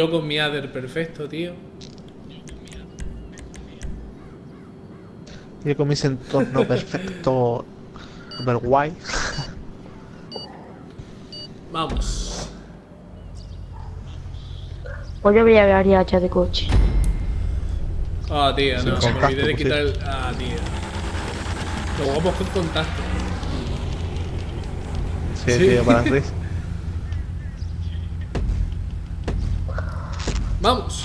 Yo con mi Adder perfecto, tío. Yo con mi entorno perfecto. Super guay. Vamos. Pues yo voy a ver hacha de coche. Ah, tío, no, Sin me contacto, olvidé de quitar el. Ah, tío. Lo vamos con contacto. Sí, Sí. tío, para Chris. Vamos.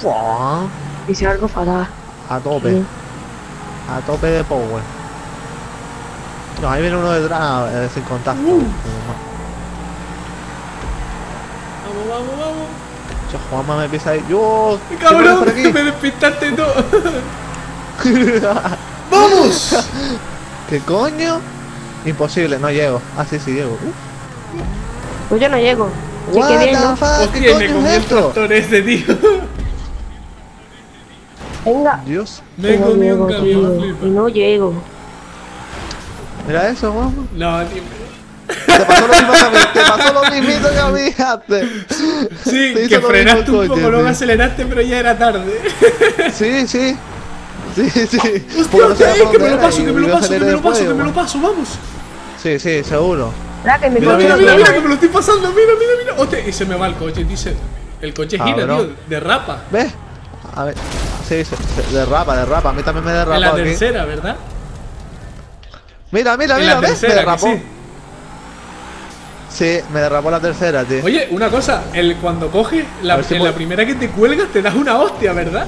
Fua, Hice algo fatal. A tope. Sí. A tope de power. No, ahí viene uno detrás eh, sin contacto. Uh. Vamos, vamos, vamos. Yo, Juanma me empieza ahí. ¡Yo! ¿qué pones Cabrón, por aquí? me despistaste todo. ¡Vamos! ¿Qué coño? Imposible, no llego. Ah, sí, sí llego. Uh. Pues yo no llego. Sí What que bien, ¿no? fuck? Hostia, ¿Qué y me coño comí es el esto? tractor ese, tío. Venga. Dios. Me comí un camión, tío. flipa. Y no llego. Mira eso, Juanma. No, tío. Te pasó lo mismo que a mí. Te pasó lo mismito que a mí. Sí, Te que frenaste un coche, poco, luego aceleraste, pero ya era tarde. Sí, sí. Sí, sí. Hostia, no eh, que me lo era paso, que me lo paso, que me lo paso, que me lo paso, vamos. Sí, sí, seguro. ¿Verdad que mi Mira, coche mira, no mira, mira, que me lo estoy pasando, mira, mira, mira. Hostia, y se me va el coche, dice. El coche gira, Cabrón. tío, derrapa. ¿Ves? A ver. Sí, se, se derrapa, derrapa. A mí también me derrapa En la aquí. tercera, ¿verdad? Mira, mira, En mira, la ¿ves? tercera, me derrapó. sí. Sí, me derrapó la tercera, tío. Oye, una cosa, el, cuando coges, la, si en puedo- la primera que te cuelgas te das una hostia, ¿verdad?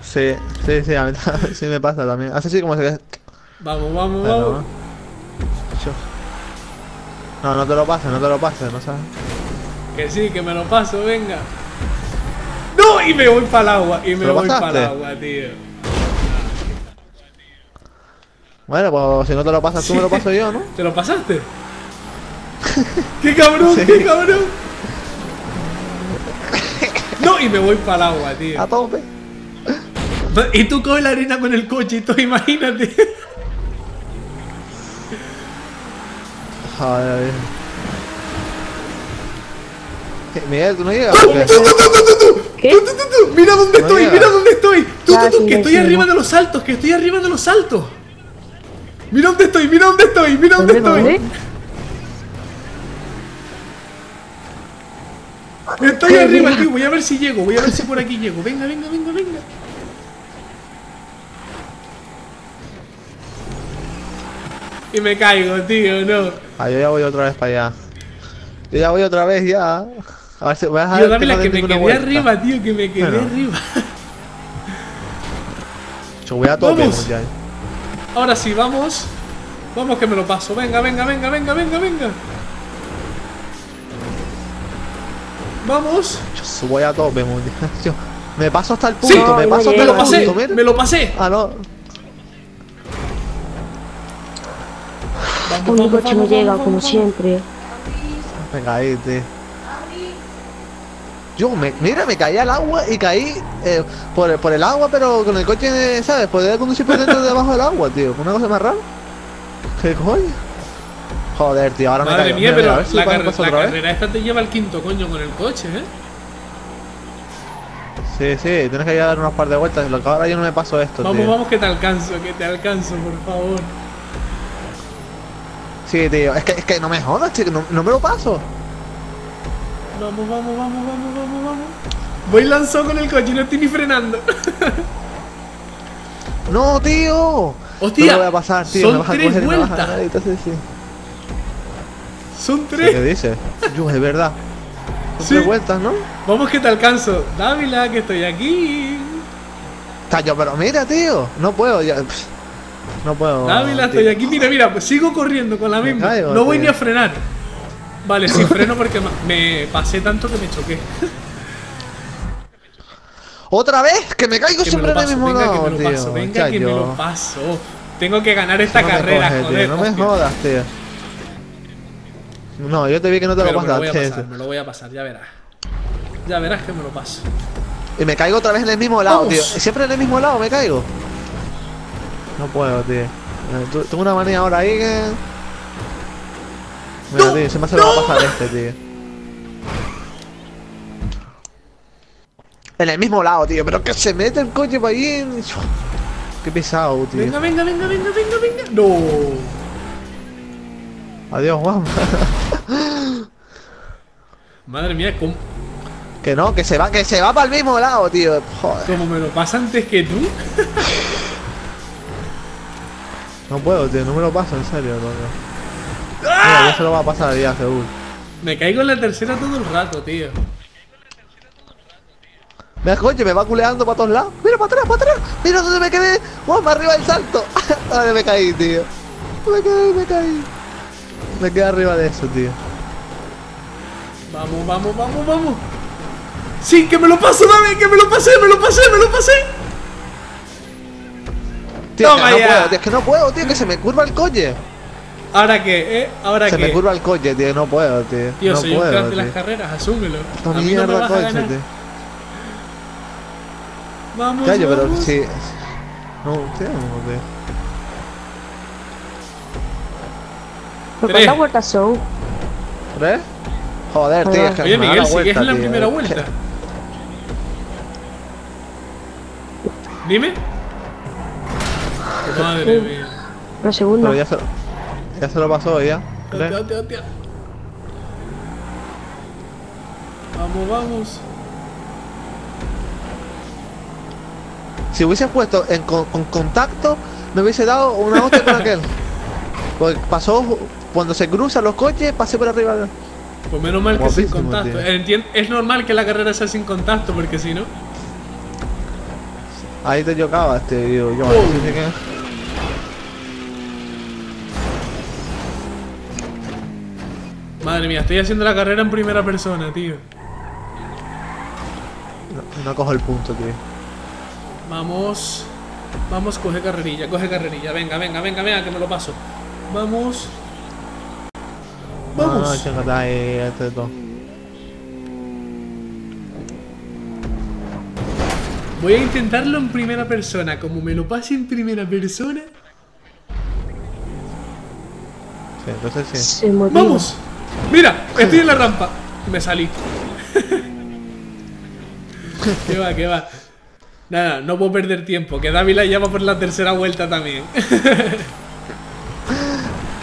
Sí, sí, sí, a mí también- sí me pasa también. Hace así como se ve. Vamos, vamos, Bueno, vamos. No, no te lo pases, no te lo pases, no sabes. Que sí, que me lo paso, venga. ¡No! Y me voy para el agua, y me ¿Te lo voy para el agua, tío. Bueno, pues si no te lo pasas tú, me lo paso yo, ¿no? ¿Te lo pasaste? ¡Qué cabrón, Sí. qué cabrón! No, y me voy para el agua, tío. A tope. Y tú coges la arena con el coche y todo, imagínate. Joder. ¿Qué, Miguel, ¿tú no llegas? qué? ¿Qué? Tú, tú, tú, Mira dónde No estoy, llega. mira dónde estoy. Tú, tú, tú, que estoy arriba de los saltos, que estoy arriba de los saltos. Mira dónde estoy, mira dónde estoy, mira dónde ¿Dónde, estoy. dónde? Estoy arriba, tío. Voy a ver si llego, voy a ver si por aquí llego. Venga, venga, venga, venga. Y me caigo, tío, no. Ah, yo ya voy otra vez para allá. Yo ya voy otra vez ya. A ver si voy a dejar Tío, dame la que me quedé vuelta. arriba, tío, que me quedé Bueno. arriba. Yo voy a tope, Vamos. ya. Ahora sí, vamos. Vamos que me lo paso. Venga, venga, venga, venga, venga, venga. Vamos. Yo voy a tope, mundial. Yo me paso hasta el Sí, punto, me no paso hasta Me el lo llega. pasé, punto, mira. me lo pasé. Ah, no. Un coche no llega, como siempre. Venga, ahí, tío. Yo, me, mira, me caí al agua y caí eh, por, el- por el agua, pero con el coche, ¿sabes? Poder conducir por dentro debajo del agua, tío. Una cosa más rara. ¿Qué coño? Joder, tío, ahora me Madre caigo. mía, pero mira, si la, carrera esta te lleva al quinto coño con el coche, ¿eh? Sí, sí, tienes que ir a dar unas par de vueltas. Lo que ahora yo no me paso esto, Vamos, tío. vamos que te alcanzo, que te alcanzo, por favor. Sí, tío, es que, es que no me jodas, no, no me lo paso. Vamos, vamos, vamos, vamos, vamos, vamos. Voy lanzado con el coche y no estoy ni frenando. No, tío. Hostia, no lo voy a pasar, tío. son me vas a tres coger y me vas a vueltas. ganar, entonces sí. Son ¿Qué tres. dices? Yo, es verdad. Son Sí. tres vueltas, ¿no? Vamos que te alcanzo. Dávila, que estoy aquí. Está yo, pero mira, tío. No puedo, ya. No puedo. Dávila, estoy aquí. Mira, mira, pues sigo corriendo con la Me misma. caigo, no voy tío. ni a frenar. Vale, sí freno porque me pasé tanto que me choqué. ¿Otra vez? Que me caigo Que me siempre en el paso, mismo venga lado, que me lo tío. paso, venga que me lo paso. Tengo que ganar esta No carrera, coges, tío, joder. No me hostia. jodas, tío. No, yo te vi que no te Pero lo me lo voy a pasaste. pasar, me lo voy a pasar, ya verás. Ya verás que me lo paso. Y me caigo otra vez en el mismo lado, Vamos. tío. Siempre en el mismo lado me caigo. No puedo, tío. Eh, tengo una manía ahora ahí que... Mira, tío, se me hace no. lo va a pasar este, tío. En el mismo lado, tío. Pero que se mete el coche para ahí. Qué pesado, tío. Venga, venga, venga, venga, venga, venga. No. Adiós, Juan. Madre mía, cómo. Que no, que se va, que se va para el mismo lado, tío. Joder. Como me lo pasa antes que tú. No puedo, tío. No me lo paso, en serio, loco. Mira, ya se lo va a pasar ya, seguro. Me caigo en la tercera todo el rato, tío. Mira, coche, me va culeando para todos lados. Mira, para atrás, para atrás. Mira dónde me quedé. Juan, para arriba del salto. Dónde me caí, tío. Me caí, me caí. Me quedé arriba de eso, tío. Vamos, vamos, vamos, vamos. Sí, que me lo paso, dame, que me lo pasé, me lo pasé, me lo pasé. Tío, Toma que no puedo, tío, es que no puedo, tío, que se me curva el coche. ¿Ahora qué, eh? ¿Ahora Se qué? me curva el coche, tío, no puedo, tío. Tío, no soy un puedo, crack de las tío. carreras, asúmelo. Esta a mí no me mierda vas a coche, ganar. tío. Vamos, Callo, pero sí. No, tío, no, tío. ¿Por Tres. cuántas vueltas son? ¿Ves? Joder, tío, es que Oye, Miguel, vuelta, en la primera vuelta. Dime. Madre mía. La segunda. Pero ya se, ya se lo pasó ya. Hostia, ¿Ves? hostia, hostia. Vamos, vamos. Si hubiese puesto en con, con contacto, me hubiese dado una hostia con aquel. Porque pasó cuando se cruzan los coches, pasé por arriba. de- Pues menos mal que sin contacto. Entien- es normal que la carrera sea sin contacto, porque si no. Ahí te chocaba este tío. Yo, Oh. que- Madre mía, estoy haciendo la carrera en primera persona, tío. no, no cojo el punto, tío. Vamos. Vamos, coge carrerilla, coge carrerilla. Venga, venga, venga, venga, que me lo paso. Vamos. No, no, Vamos. chécate ahí, este todo. Voy a intentarlo en primera persona. Como me lo pase en primera persona. Sí, entonces sí. Se. ¡Vamos! Mira, estoy en la rampa. Y me salí. ¿Qué va, qué va? Nada, no puedo perder tiempo. Que Dávila ya va por la tercera vuelta también.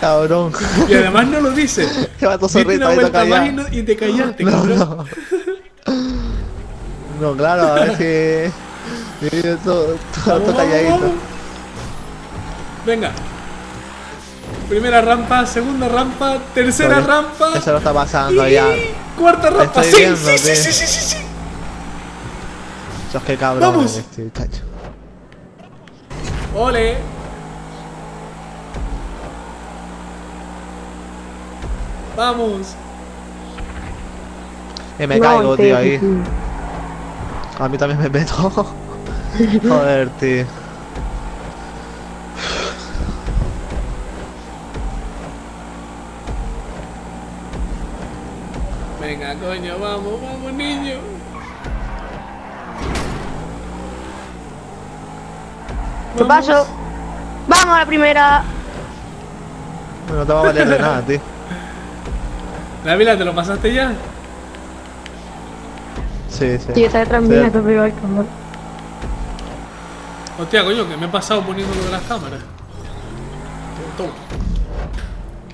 Cabrón. y además no lo dice. Que va todo Diste zorrito una vuelta más y, callado. no- y te callaste, No, cabrón. no. No, claro, a ver si. Todo, todo, todo calladito. Venga. Primera rampa, segunda rampa, tercera Oye, rampa. Eso lo está pasando y ya. cuarta rampa. Sí, viendo, sí, sí, sí, sí, sí, sí. Sos que cabrón Vamos. este, chacho. Ole. Vamos. Y me No, caigo, tío, ahí. A mí también me meto. Joder, tío. Venga, coño, vamos, vamos, niño. ¿Qué paso? Vamos a la primera. No te va a valer de nada, tío. Dávila, ¿te lo pasaste ya? Sí, sí. Tío, está detrás mía, que pegado el cámara. Hostia, coño, que me he pasado poniendo lo de las cámaras. Toma.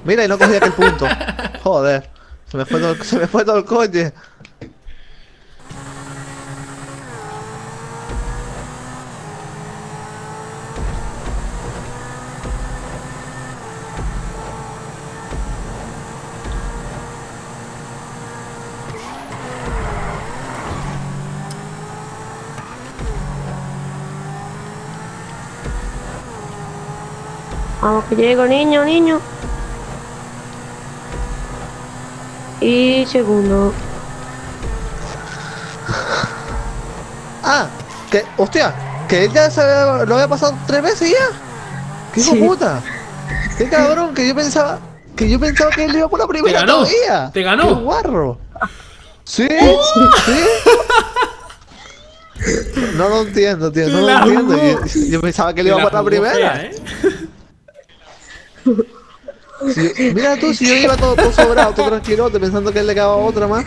Mira, y no cogí aquel punto. Joder. Se me fue todo, se me fue todo el coche. Vamos, que llego, niño, niño. Y segundo. Ah, que, hostia, que él ya se había- lo había pasado tres veces ya. ¡Qué hijo Sí. puta! ¡Qué cabrón! Que yo pensaba, que yo pensaba que él iba por la primera ganó, todavía. te ganó. ¡Qué guarro! ¿Sí? ¿Sí? No lo entiendo, tío, no Te lo entiendo. Yo, yo pensaba que él Te iba por la primera. fea, ¿eh? Mira tú, si yo iba todo, todo sobrado, todo tranquilote, pensando que él le quedaba otra más.